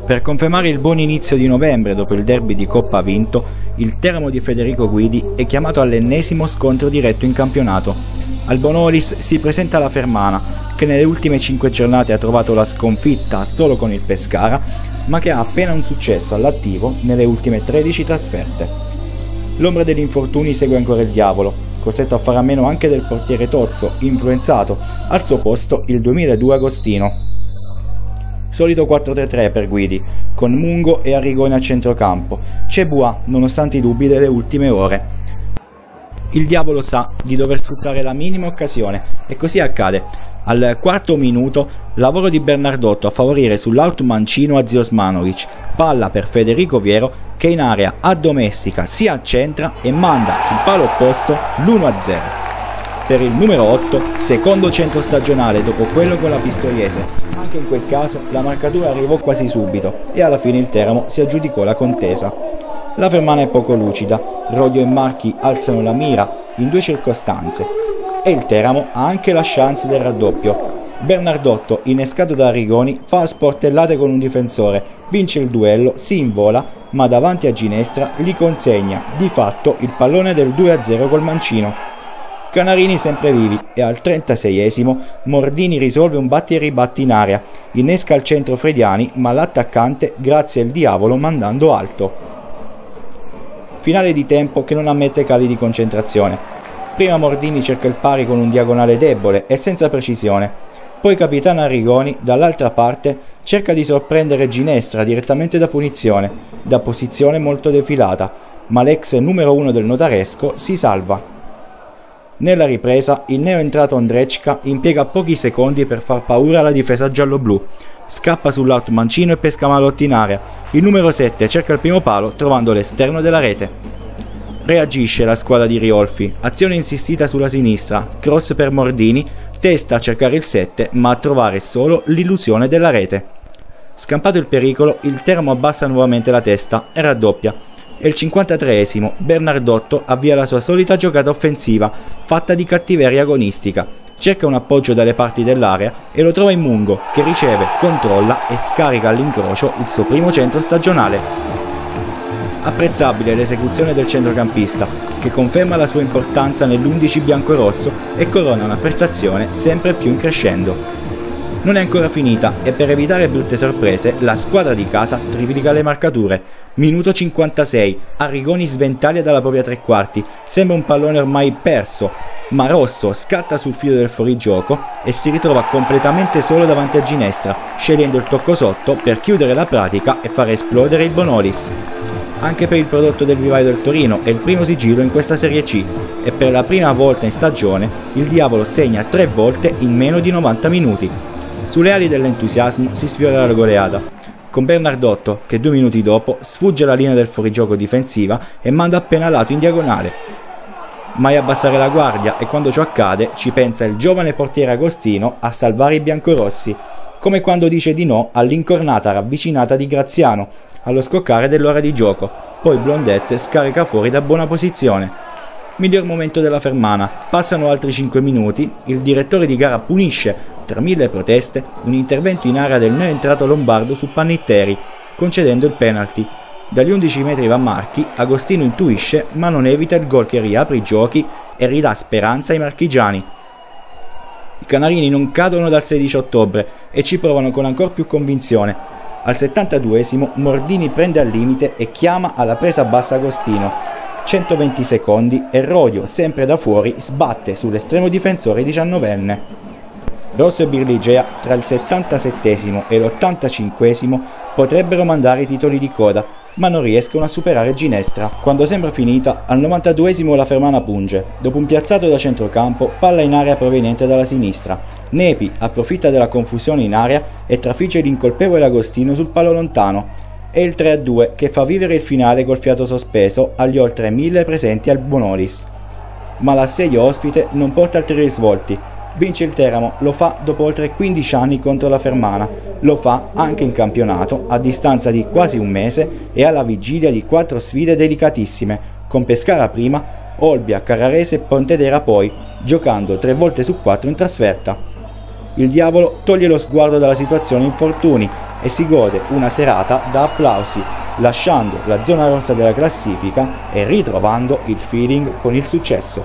Per confermare il buon inizio di novembre dopo il derby di Coppa vinto, il Teramo di Federico Guidi è chiamato all'ennesimo scontro diretto in campionato. Al Bonolis si presenta la Fermana, che nelle ultime 5 giornate ha trovato la sconfitta solo con il Pescara, ma che ha appena un successo all'attivo nelle ultime 13 trasferte. L'ombra degli infortuni segue ancora il diavolo, costretto a fare a meno anche del portiere Tozzo, influenzato, al suo posto il 2002 Agostino. Solito 4-3-3 per Guidi, con Mungo e Arrigoni a centrocampo. C'è Bua, nonostante i dubbi delle ultime ore. Il diavolo sa di dover sfruttare la minima occasione e così accade. Al quarto minuto, lavoro di Bernardotto a favorire sull'out mancino a Ziosmanovic, palla per Federico Viero che in area addomestica si accentra e manda sul palo opposto l'1-0 per il numero 8, secondo centro stagionale dopo quello con la Pistoiese. Anche in quel caso la marcatura arrivò quasi subito e alla fine il Teramo si aggiudicò la contesa. La fermana è poco lucida, Rodio e Marchi alzano la mira in due circostanze e il Teramo ha anche la chance del raddoppio. Bernardotto, innescato da Rigoni, fa sportellate con un difensore, vince il duello, si invola, ma davanti a Ginestra gli consegna di fatto il pallone del 2-0 col mancino. Canarini sempre vivi e al 36esimo Mordini risolve un batti e ribatti in area, innesca al centro Frediani ma l'attaccante grazie al diavolo mandando alto. Finale di tempo che non ammette cali di concentrazione. Prima Mordini cerca il pari con un diagonale debole e senza precisione. Poi capitano Arrigoni, dall'altra parte, cerca di sorprendere Ginestra direttamente da punizione, da posizione molto defilata, ma l'ex numero uno del notaresco si salva. Nella ripresa, il neo entrato Andrecka impiega pochi secondi per far paura alla difesa giallo-blu. Scappa sull'out mancino e pesca Malotti in area. Il numero 7 cerca il primo palo trovando l'esterno della rete. Reagisce la squadra di Riolfi, azione insistita sulla sinistra, cross per Mordini, testa a cercare il 7 ma a trovare solo l'illusione della rete. Scampato il pericolo, il Teramo abbassa nuovamente la testa e raddoppia e il 53esimo Bernardotto avvia la sua solita giocata offensiva, fatta di cattiveria agonistica. Cerca un appoggio dalle parti dell'area e lo trova in Mungo, che riceve, controlla e scarica all'incrocio il suo primo centro stagionale. Apprezzabile l'esecuzione del centrocampista, che conferma la sua importanza nell'11 bianco-rosso e corona una prestazione sempre più in crescendo non è ancora finita e per evitare brutte sorprese la squadra di casa triplica le marcature. Minuto 56, Arrigoni sventaglia dalla propria tre quarti, sembra un pallone ormai perso, ma Rosso scatta sul filo del fuorigioco e si ritrova completamente solo davanti a Ginestra, scegliendo il tocco sotto per chiudere la pratica e far esplodere il Bonolis. Anche per il prodotto del vivaio del Torino è il primo sigillo in questa Serie C e per la prima volta in stagione il Diavolo segna tre volte in meno di 90 minuti. Sulle ali dell'entusiasmo si sfiora la goleata, con Bernardotto che due minuti dopo sfugge la linea del fuorigioco difensiva e manda appena lato in diagonale. Mai abbassare la guardia e quando ciò accade ci pensa il giovane portiere Agostino a salvare i biancorossi, come quando dice di no all'incornata ravvicinata di Graziano allo scoccare dell'ora di gioco, poi Blondette scarica fuori da buona posizione. Miglior momento della Fermana. Passano altri 5 minuti, il direttore di gara punisce, tra mille proteste, un intervento in area del neoentrato lombardo su Pannitteri, concedendo il penalty. Dagli 11 metri va Marchi, Agostino intuisce ma non evita il gol che riapre i giochi e ridà speranza ai marchigiani. I canarini non cadono dal 16 ottobre e ci provano con ancora più convinzione. Al 72esimo Mordini prende al limite e chiama alla presa bassa Agostino, 120 secondi e Rodio, sempre da fuori, sbatte sull'estremo difensore diciannovenne. Rosso e Birligea tra il 77 e l'85 potrebbero mandare i titoli di coda, ma non riescono a superare Ginestra. Quando sembra finita, al 92 la Fermana punge. Dopo un piazzato da centrocampo, palla in area proveniente dalla sinistra. Nepi approfitta della confusione in area e trafigge l'incolpevole Agostino sul palo lontano e il 3-2 che fa vivere il finale col fiato sospeso agli oltre 1000 presenti al Bonolis. Ma l'assedio ospite non porta altri risvolti. Vince il Teramo, lo fa dopo oltre 15 anni contro la Fermana, lo fa anche in campionato a distanza di quasi un mese e alla vigilia di quattro sfide delicatissime, con Pescara prima, Olbia, Carrarese e Pontedera poi, giocando tre volte su quattro in trasferta. Il diavolo toglie lo sguardo dalla situazione infortuni e si gode una serata da applausi, lasciando la zona rossa della classifica e ritrovando il feeling con il successo.